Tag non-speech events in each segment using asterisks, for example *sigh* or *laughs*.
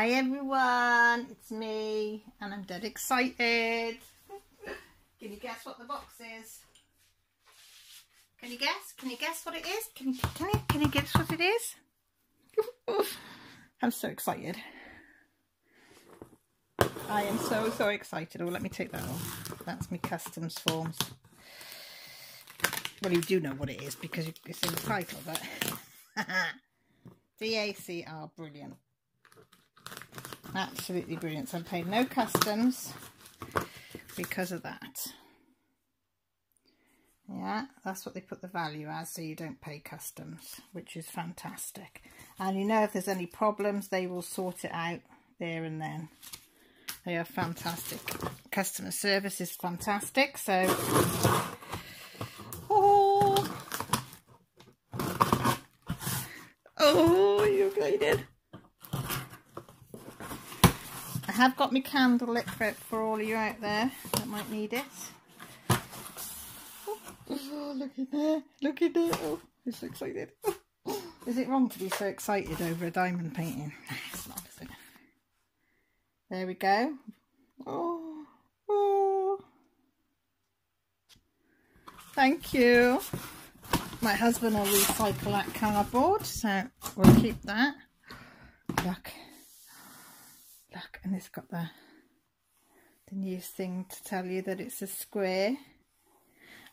Hi everyone, it's me and I'm dead excited. Can you guess what the box is? Can you guess? Can you guess what it is? Can you can you can you guess what it is? I'm so excited. I am so so excited. Oh let me take that off. That's my customs forms. Well you do know what it is because it's in the title but *laughs* DACR brilliant. Absolutely brilliant. So I paid no customs because of that. Yeah, that's what they put the value as, so you don't pay customs, which is fantastic. And you know if there's any problems, they will sort it out there and then. They are fantastic. Customer service is fantastic, so... Oh! Oh, you excited? I have got my candle lit for, for all of you out there that might need it. Oh, look in there, look in there. Oh, I'm so excited. Is it wrong to be so excited over a diamond painting? It's not, is it? There we go. Oh, oh. Thank you. My husband will recycle that cardboard, so we'll keep that. Look. And it's got the, the news thing to tell you that it's a square.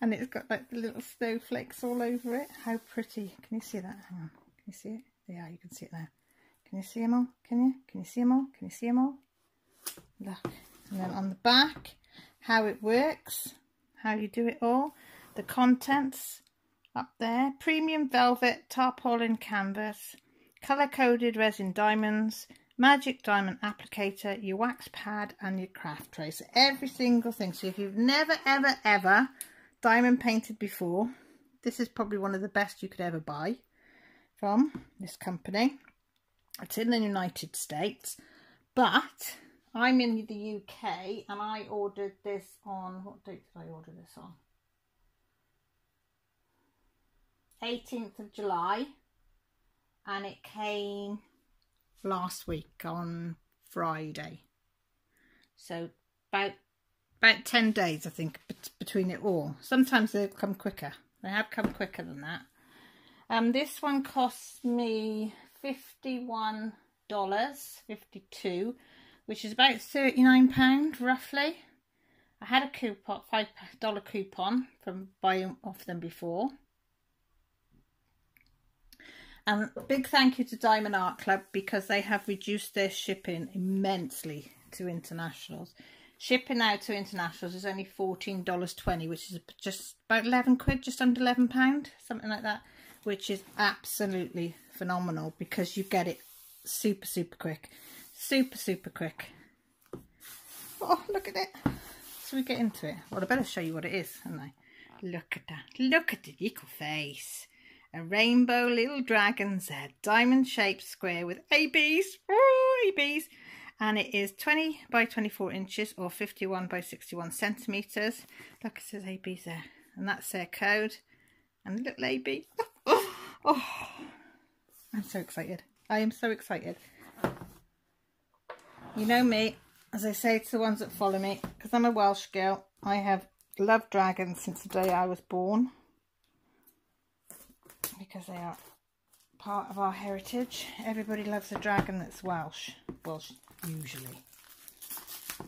And it's got like the little snowflakes all over it. How pretty. Can you see that? Hang on. Can you see it? Yeah, you can see it there. Can you see them all? Can you? Can you see them all? Can you see them all? Look. And then on the back, how it works, how you do it all. The contents up there. Premium velvet tarpaulin canvas, colour-coded resin diamonds, magic diamond applicator, your wax pad and your craft tray. So every single thing. So if you've never, ever, ever diamond painted before, this is probably one of the best you could ever buy from this company. It's in the United States, but I'm in the UK and I ordered this on, what date did I order this on? 18th of July and it came last week on Friday. So about about 10 days I think between it all. Sometimes they come quicker. They have come quicker than that. Um, this one cost me $51, 52 which is about £39 roughly. I had a coupon, $5 coupon from buying off them before. And big thank you to Diamond Art Club because they have reduced their shipping immensely to internationals. Shipping now to internationals is only $14.20, which is just about 11 quid, just under 11 pound, something like that, which is absolutely phenomenal because you get it super, super quick. Super, super quick. Oh, look at it. So we get into it. Well, I better show you what it is, haven't I? Look at that. Look at the little face a rainbow little dragon's head, diamond shaped square with ABs, Ooh, ABs, and it is 20 by 24 inches or 51 by 61 centimetres. Look, it says ABs there, and that's their code. And little AB. *laughs* Oh, oh, I'm so excited. I am so excited. You know me, as I say to the ones that follow me, because I'm a Welsh girl, I have loved dragons since the day I was born because they are part of our heritage. Everybody loves a dragon that's Welsh. Welsh, usually.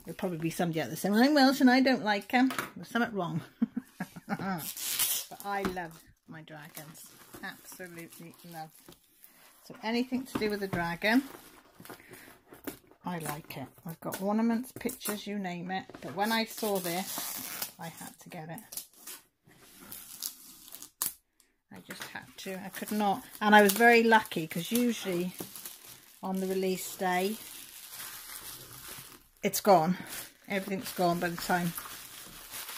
There'll probably be somebody out there saying, I'm Welsh and I don't like them. There's something wrong. *laughs* but I love my dragons. Absolutely love. So anything to do with a dragon, I like it. I've got ornaments, pictures, you name it. But when I saw this, I had to get it. I just to. I could not. And I was very lucky because usually on the release day, it's gone. Everything's gone by the time,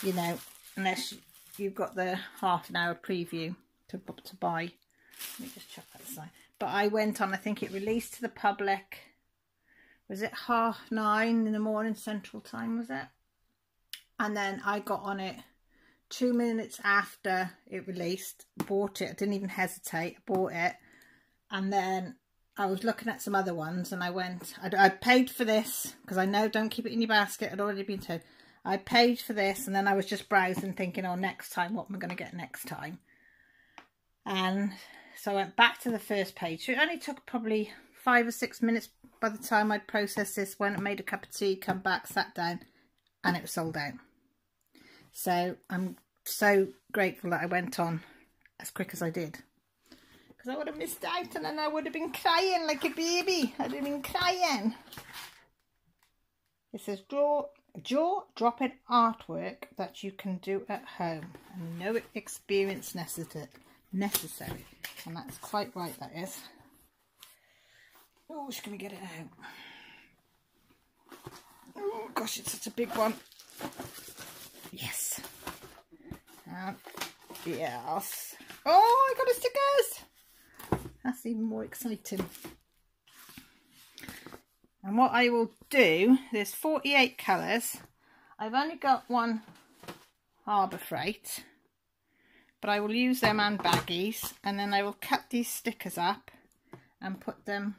you know, unless you've got the half an hour preview to, to buy. Let me just chuck that aside. But I went on, I think it released to the public, was it half nine in the morning central time, was it? And then I got on it two minutes after it released, bought it. I didn't even hesitate. Bought it. And then I was looking at some other ones and I went, I, I paid for this because I know don't keep it in your basket. I'd already been told. I paid for this and then I was just browsing thinking, oh, next time, what am I going to get next time? And so I went back to the first page. So it only took probably five or six minutes by the time I'd processed this, went and made a cup of tea, come back, sat down, and it was sold out. So I'm so grateful that I went on as quick as I did. Because I would have missed out and then I would have been crying like a baby. I'd have been crying. It says draw jaw dropping artwork that you can do at home and no experience necessary necessary and that's quite right that is oh she's gonna get it out oh gosh it's such a big one yes and yes oh I got a stickers that's even more exciting. And what I will do, there's 48 colours. I've only got one Harbor Freight, but I will use them and baggies. And then I will cut these stickers up and put them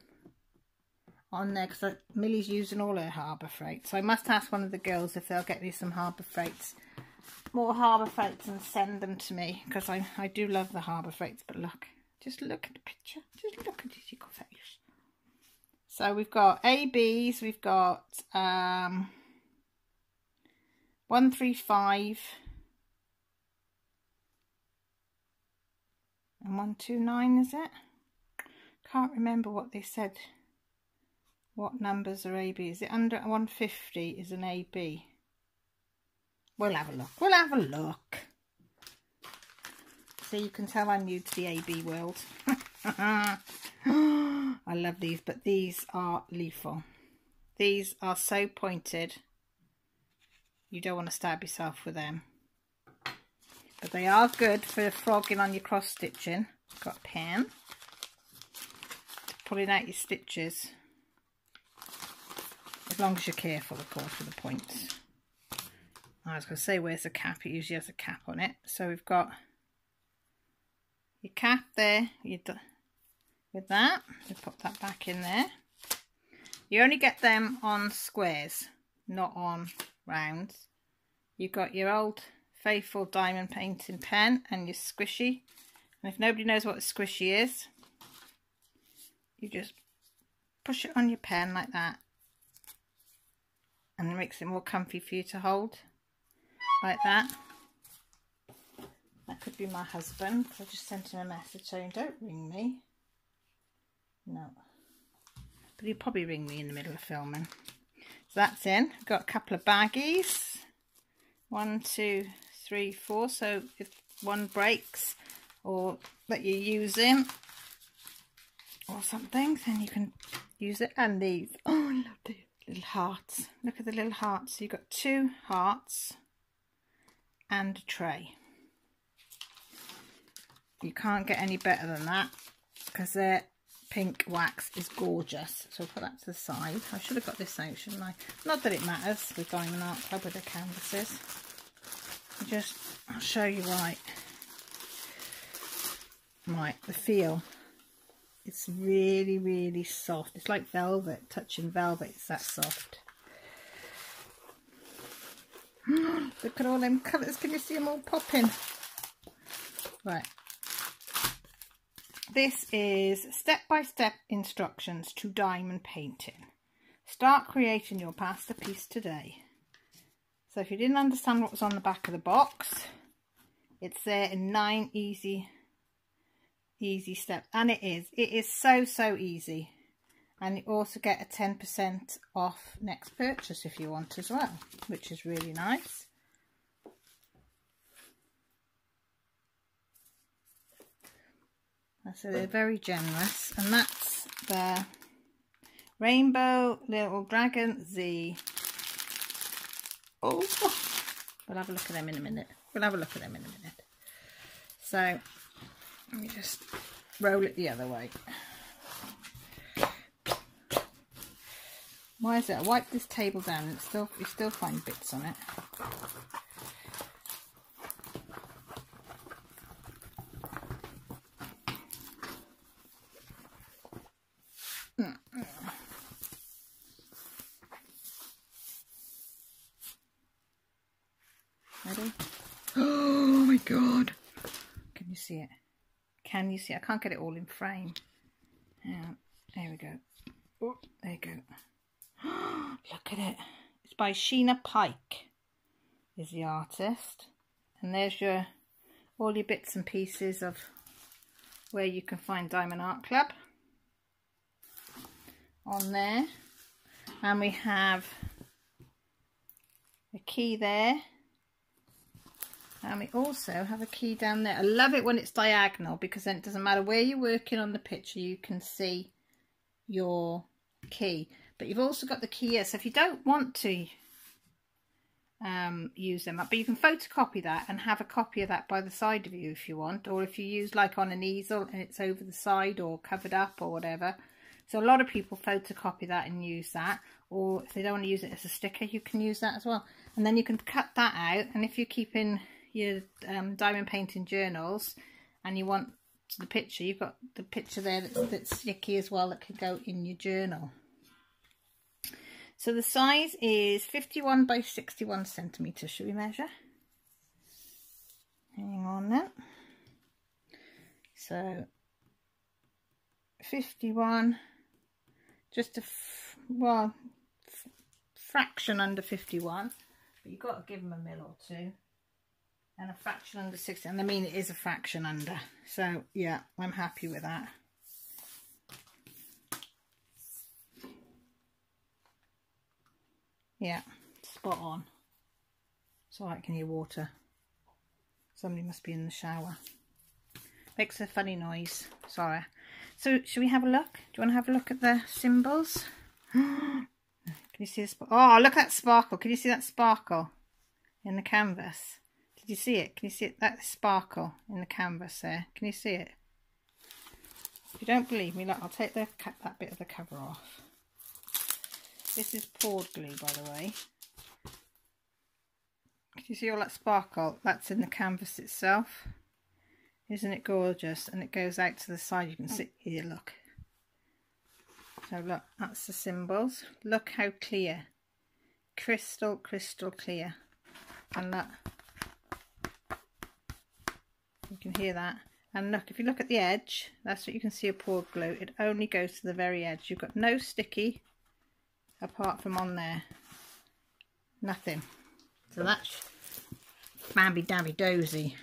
on there because Millie's using all her Harbor Freight. So I must ask one of the girls if they'll get me some Harbor Freights, more Harbor Freights and send them to me because I, I do love the Harbor Freights. But look, just look at the picture. Just look at his face. So we've got ABs, we've got um, 135 and 129 is it? Can't remember what they said. What numbers are AB? Is it under 150 is an AB? We'll have a look. We'll have a look so you can tell I'm new to the AB world. *laughs* I love these, but these are lethal. These are so pointed, you don't want to stab yourself with them. But they are good for frogging on your cross stitching. Got a pen. Pulling out your stitches. As long as you're careful, of course, with the points. I was going to say, where's the cap? It usually has a cap on it. So we've got your cap there you with that you put that back in there you only get them on squares not on rounds you've got your old faithful diamond painting pen and your squishy and if nobody knows what a squishy is you just push it on your pen like that and makes it more comfy for you to hold like that that could be my husband. I just sent him a message saying, don't ring me. No. But he'll probably ring me in the middle of filming. So that's in. I've got a couple of baggies. One, two, three, four. So if one breaks or that you're using or something, then you can use it. And these. Oh, I love the little hearts. Look at the little hearts. You've got two hearts and a tray you can't get any better than that because their pink wax is gorgeous. So I'll put that to the side. I should have got this out, shouldn't I? Not that it matters with Diamond Art Club with the canvases. Just, I'll show you right. Right, the feel. It's really, really soft. It's like velvet, touching velvet. It's that soft. *gasps* Look at all them colours. Can you see them all popping? Right, this is step-by-step -step instructions to diamond painting. Start creating your masterpiece today. So if you didn't understand what was on the back of the box, it's there in nine easy, easy step And it is. It is so, so easy. And you also get a 10% off next purchase if you want as well, which is really nice. Uh, so they're very generous. And that's the Rainbow Little Dragon Z. Oh, we'll have a look at them in a minute. We'll have a look at them in a minute. So, let me just roll it the other way. Why is it? I wiped this table down and it's still you still find bits on it. Ready? *gasps* Oh my god! Can you see it? Can you see? I can't get it all in frame. Yeah, there we go. Oh, there you go. *gasps* Look at it. It's by Sheena Pike is the artist. And there's your all your bits and pieces of where you can find Diamond Art Club on there. And we have a key there. And we also have a key down there. I love it when it's diagonal because then it doesn't matter where you're working on the picture, you can see your key. But you've also got the key here. So if you don't want to um, use them up, but you can photocopy that and have a copy of that by the side of you if you want. Or if you use like on an easel and it's over the side or covered up or whatever. So a lot of people photocopy that and use that. Or if they don't want to use it as a sticker, you can use that as well. And then you can cut that out. And if you're keeping your um, diamond painting journals and you want the picture, you've got the picture there that's, that's sticky as well that could go in your journal. So the size is 51 by 61 centimetres. Should we measure? Hang on then. So 51, just a, well, fraction under 51. But you've got to give them a mil or two and a fraction under 60 and I mean it is a fraction under. So yeah I'm happy with that. Yeah spot on. So I can hear water? Somebody must be in the shower. Makes a funny noise sorry. So should we have a look? Do you want to have a look at the symbols? *gasps* Can you see this oh look at that sparkle. Can you see that sparkle in the canvas you see it? Can you see it? That sparkle in the canvas there. Can you see it? If you don't believe me, look, I'll take the that bit of the cover off. This is poured glue, by the way. Can you see all that sparkle? That's in the canvas itself. Isn't it gorgeous? And it goes out to the side. You can see here, look. So look, that's the symbols. Look how clear. Crystal, crystal clear. And that can hear that. And look, if you look at the edge, that's what you can see a poured glue. It only goes to the very edge. You've got no sticky apart from on there. Nothing. So that's Bambi Dabby Dozy.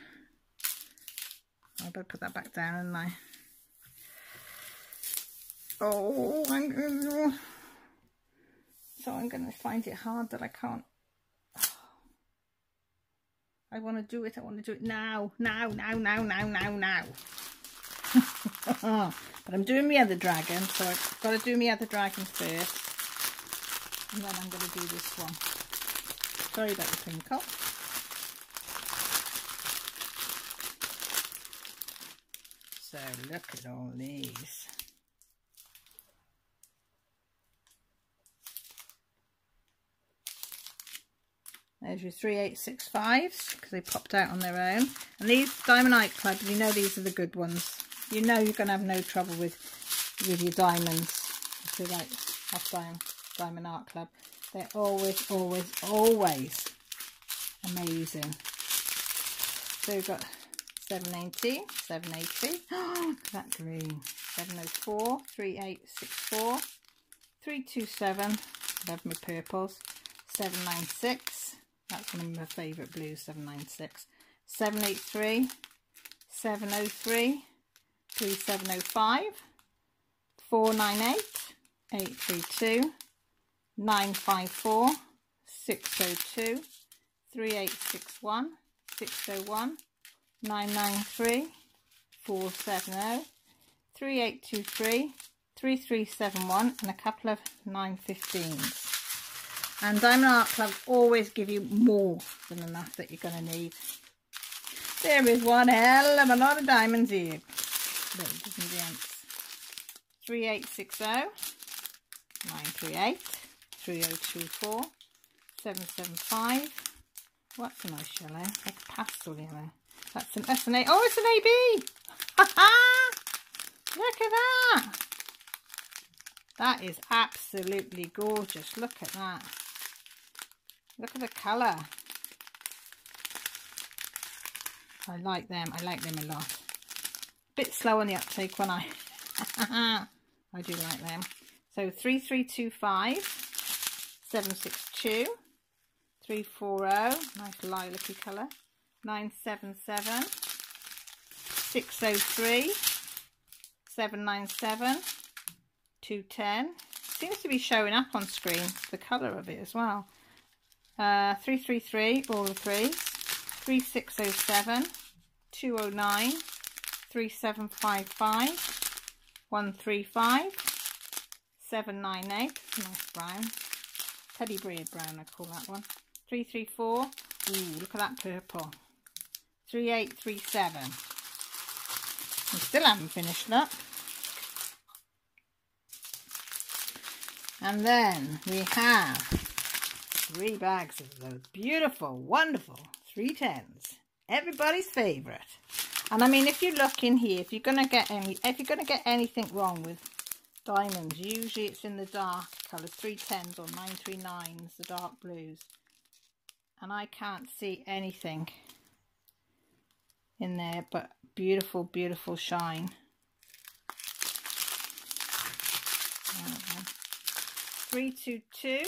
I better put that back down, and I? Oh, I'm gonna, so I'm going to find it hard that I can't I want to do it. I want to do it now. Now, now, now, now, now, now. *laughs* but I'm doing my other dragon, so I've got to do my other dragon first. And then I'm going to do this one. Sorry about the twinkle. So look at all these. There's your 3865s because they popped out on their own. And these Diamond Art Club, you know these are the good ones. You know you're going to have no trouble with with your diamonds if you like off Diamond, Diamond Art Club. They're always, always, always amazing. So we've got 790, 780. *gasps* Oh, that green. 704, 3864, 327. Love my purples. 796, that's one of my favourite blues, 796. 783, 703, 3705, 498, 832, 954, 602, 3861, 601, 993, 470, 3823, 3371 and a couple of 915s. And Diamond Art Club always give you more than enough that you're going to need. There is one hell of a lot of diamonds here. Gents. 3860 938 3024 775 What's a nice yellow? A pastel yellow. That's an S and A. Oh, it's an AB! Ha ha! Look at that! That is absolutely gorgeous. Look at that. Look at the colour. I like them. I like them a lot. Bit slow on the uptake when I... *laughs* I do like them. So 3325, 762, 340, nice lilac-y colour, 977, 603, 797, 210. Seems to be showing up on screen, the colour of it as well. Uh, 333, all the threes, 3607, 209, 3755, 135, 798, nice brown, teddy beard brown I call that one, 334, ooh look at that purple, 3837, we still haven't finished that. And then we have three bags of those beautiful, wonderful three tens. Everybody's favourite. And I mean, if you look in here, if you're gonna get any, if you're gonna get anything wrong with diamonds, usually it's in the dark colours, three tens or nine three nines, the dark blues. And I can't see anything in there but beautiful, beautiful shine. 322.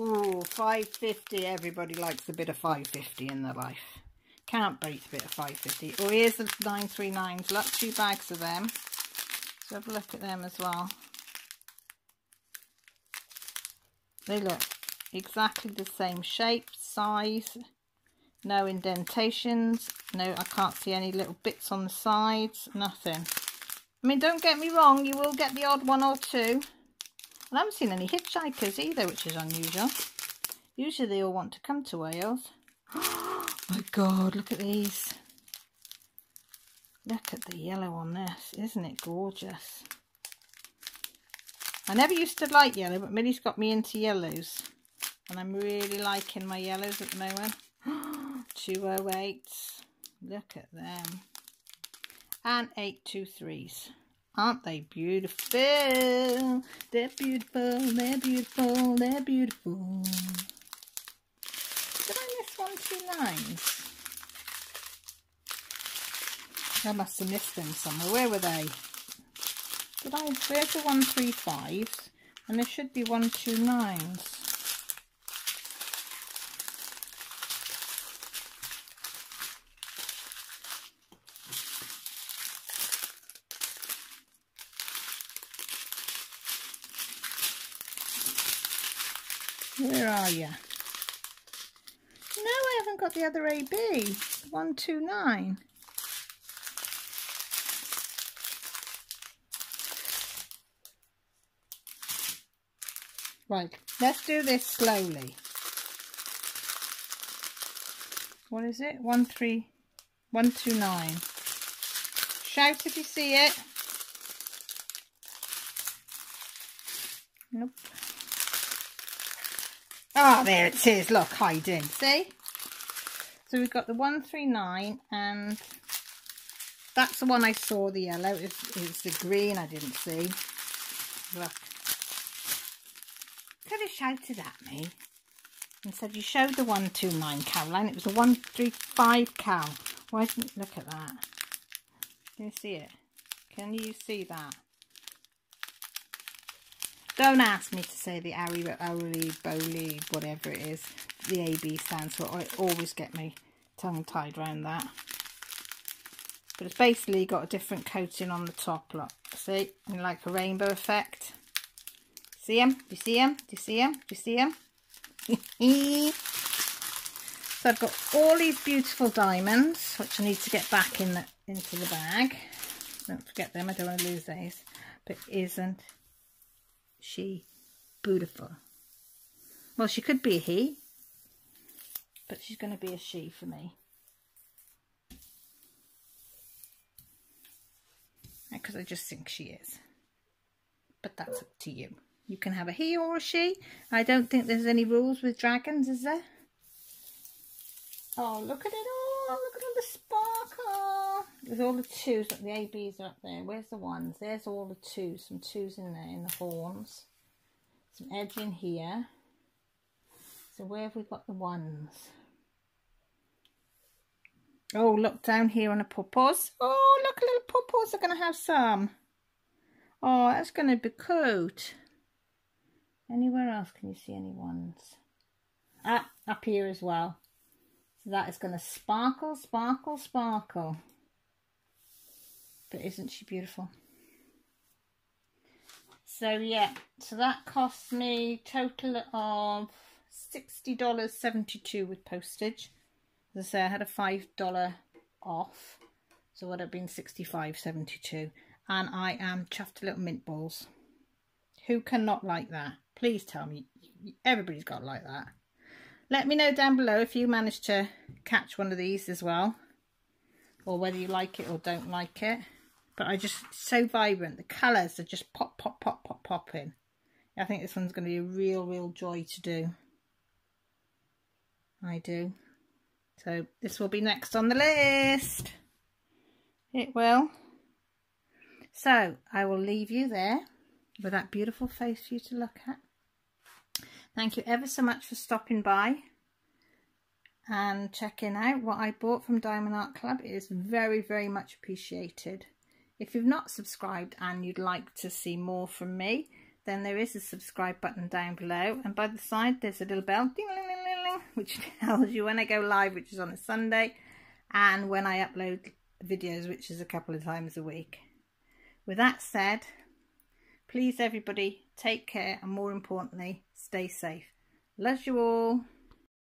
Ooh, 550. Everybody likes a bit of 550 in their life. Can't beat a bit of 550. Oh, here's the 939s. Look, two bags of them. So have a look at them as well. They look exactly the same shape, size, no indentations, no, I can't see any little bits on the sides, nothing. I mean, don't get me wrong, you will get the odd one or two. I haven't seen any hitchhikers either, which is unusual. Usually they all want to come to Wales. *gasps* My God, look at these. Look at the yellow on this. Isn't it gorgeous? I never used to like yellow, but Millie's got me into yellows. And I'm really liking my yellows at the moment. *gasps* 208s. Look at them. And 823s. Aren't they beautiful? They're beautiful, they're beautiful, they're beautiful. Did I miss one, two? I must have missed them somewhere. Where were they? Did I? Where's the one, three, fives? And there should be one, two, nines. Where are you? No, I haven't got the other AB. 129. Right, let's do this slowly. What is it? One three, one two nine. Shout if you see it. Nope. Ah, oh, there it is. Look, hiding. See? So we've got the 139 and that's the one I saw, the yellow. It's, it's the green I didn't see. Look. Could have shouted at me and said, you showed the 129 Caroline. It was the 135 cow. Why didn't look at that? Can you see it? Can you see that? Don't ask me to say the Ari, Ari, Bowley, whatever it is, the AB stands for. I always get my tongue tied around that. But it's basically got a different coating on the top, look. See? And like a rainbow effect. See them? Do you see them? Do you see them? Do you see them? so I've got all these beautiful diamonds, which I need to get back in the, into the bag. Don't forget them, I don't want to lose these. But isn't she beautiful? Well, she could be a he, but she's going to be a she for me. Because I just think she is. But that's up to you. You can have a he or a she. I don't think there's any rules with dragons, is there? Oh, look at it all. Look at all the sparkle. There's all the twos. The ABs are up there. Where's the ones? There's all the twos. Some twos in there in the horns. Some edge in here. So where have we got the ones? Oh, look down here on a pawpaws. Oh, look, little pawpaws are going to have some. Oh, that's going to be cute. Anywhere else can you see any ones? Ah, up here as well. So that is going to sparkle, sparkle, sparkle. But isn't she beautiful? So yeah, so that cost me total of $60.72 with postage. As I say, I had a $5 off. So would have been $65.72. And I am chuffed to little mint balls. Who cannot like that? Please tell me. Everybody's got like that. Let me know down below if you managed to catch one of these as well. Or whether you like it or don't like it. But I just, so vibrant. The colours are just pop, pop, pop, pop, popping. I think this one's going to be a real, real joy to do. I do. So this will be next on the list. It will. So I will leave you there with that beautiful face for you to look at. Thank you ever so much for stopping by and checking out what I bought from Diamond Art Club. It is very, very much appreciated. If you've not subscribed and you'd like to see more from me, then there is a subscribe button down below. And by the side, there's a little bell, ding, which *laughs* tells you when I go live, which is on a Sunday, and when I upload videos, which is a couple of times a week. With that said, please everybody take care and more importantly, stay safe. Love you all.